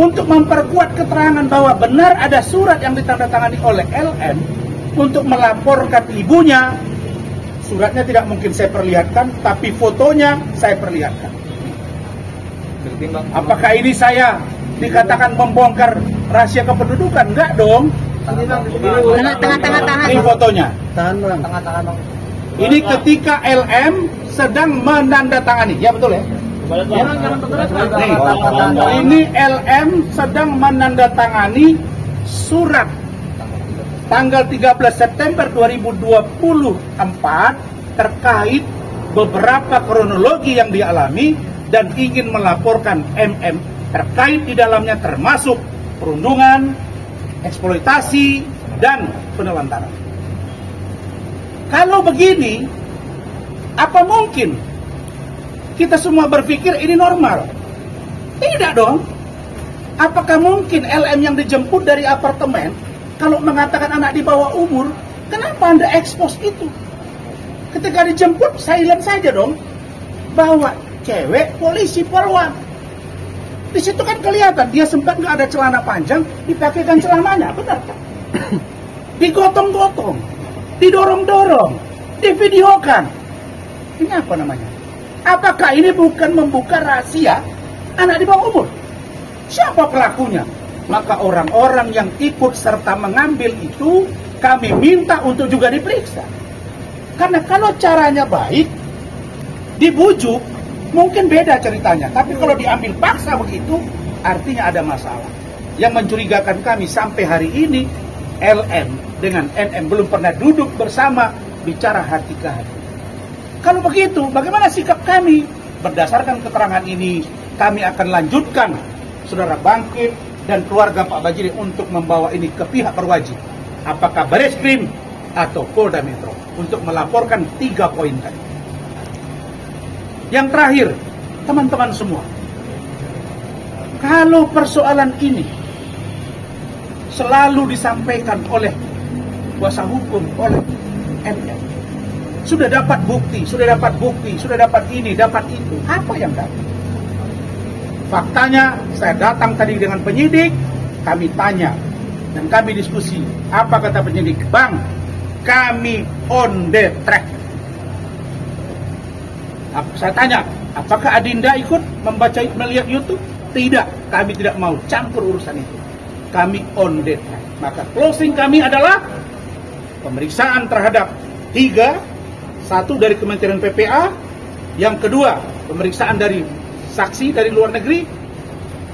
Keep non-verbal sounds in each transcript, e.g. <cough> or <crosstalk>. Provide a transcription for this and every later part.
untuk memperkuat keterangan bahwa benar ada surat yang ditandatangani oleh LM untuk melaporkan ibunya. Suratnya tidak mungkin saya perlihatkan, tapi fotonya saya perlihatkan. Apakah ini saya dikatakan membongkar rahasia kependudukan? Enggak dong. Ini fotonya. Tahan bang. Tengah-tengah bang. Ini ketika LM sedang menandatangani. Ya betul ya? Ini LM sedang menandatangani surat tanggal 13 September 2024 terkait beberapa kronologi yang dialami dan ingin melaporkan MM terkait di dalamnya termasuk perundungan, eksploitasi, dan penelantaran. Kalau begini, apa mungkin kita semua berpikir ini normal? Tidak dong. Apakah mungkin LM yang dijemput dari apartemen kalau mengatakan anak di bawah umur, kenapa Anda ekspos itu? Ketika dijemput, silent saja dong. Bawa cewek, polisi, polwan. Di situ kan kelihatan dia sempat nggak ada celana panjang, dipakaikan celananya, benar? <coughs> Digotong-gotong, didorong-dorong, divideokan. Ini apa namanya? Apakah ini bukan membuka rahasia anak di bawah umur? Siapa pelakunya? Maka orang-orang yang ikut serta mengambil itu kami minta untuk juga diperiksa. Karena kalau caranya baik, dibujuk, mungkin beda ceritanya. Tapi kalau diambil paksa begitu, artinya ada masalah. Yang mencurigakan kami sampai hari ini, LM dengan NM belum pernah duduk bersama bicara hati ke hati. Kalau begitu, bagaimana sikap kami? Berdasarkan keterangan ini, kami akan lanjutkan Saudara Bangkit dan keluarga Pak Bajiri untuk membawa ini ke pihak berwajib. Apakah Baris Krim atau Polda Metro untuk melaporkan tiga poin tadi. Yang terakhir, teman-teman semua, kalau persoalan ini selalu disampaikan oleh kuasa hukum, oleh MM, sudah dapat bukti, sudah dapat bukti, sudah dapat ini, dapat itu. Apa yang dapat? Faktanya, saya datang tadi dengan penyidik, kami tanya, dan kami diskusi. Apa kata penyidik? Bang, kami on the track. Saya tanya, apakah Adinda ikut membaca melihat YouTube? Tidak, kami tidak mau campur urusan itu. Kami on the track. Maka closing kami adalah pemeriksaan terhadap tiga, satu dari Kementerian PPA, yang kedua pemeriksaan dari saksi dari luar negeri,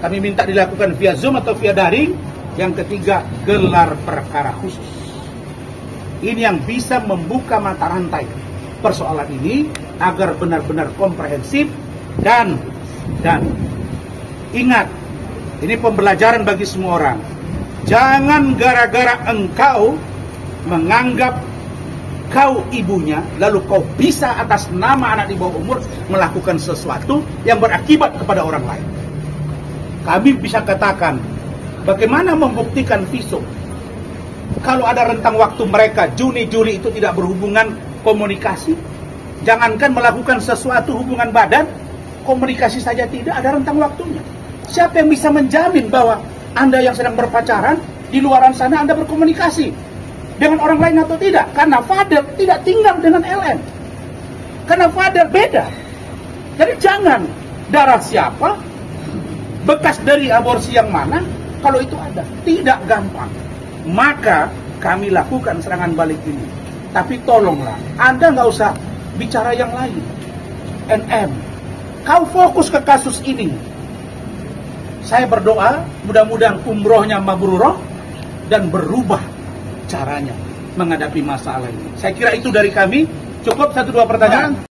kami minta dilakukan via Zoom atau via daring, yang ketiga gelar perkara khusus. Ini yang bisa membuka mata rantai persoalan ini agar benar-benar komprehensif dan dan ingat ini pembelajaran bagi semua orang. Jangan gara-gara engkau menganggap kau ibunya lalu kau bisa atas nama anak di bawah umur melakukan sesuatu yang berakibat kepada orang lain. Kami bisa katakan bagaimana membuktikan visum kalau ada rentang waktu mereka Juni-Juli itu tidak berhubungan komunikasi, jangankan melakukan sesuatu hubungan badan, komunikasi saja tidak ada rentang waktunya. Siapa yang bisa menjamin bahwa Anda yang sedang berpacaran di luaran sana Anda berkomunikasi dengan orang lain atau tidak? Karena father tidak tinggal dengan LM. Karena father beda. Jadi jangan darah siapa, bekas dari aborsi yang mana, kalau itu ada. Tidak gampang. Maka kami lakukan serangan balik ini. Tapi tolonglah, Anda nggak usah bicara yang lain. NM, kau fokus ke kasus ini. Saya berdoa, mudah-mudahan umrohnya mabrurah dan berubah caranya menghadapi masalah ini. Saya kira itu dari kami. Cukup satu dua pertanyaan.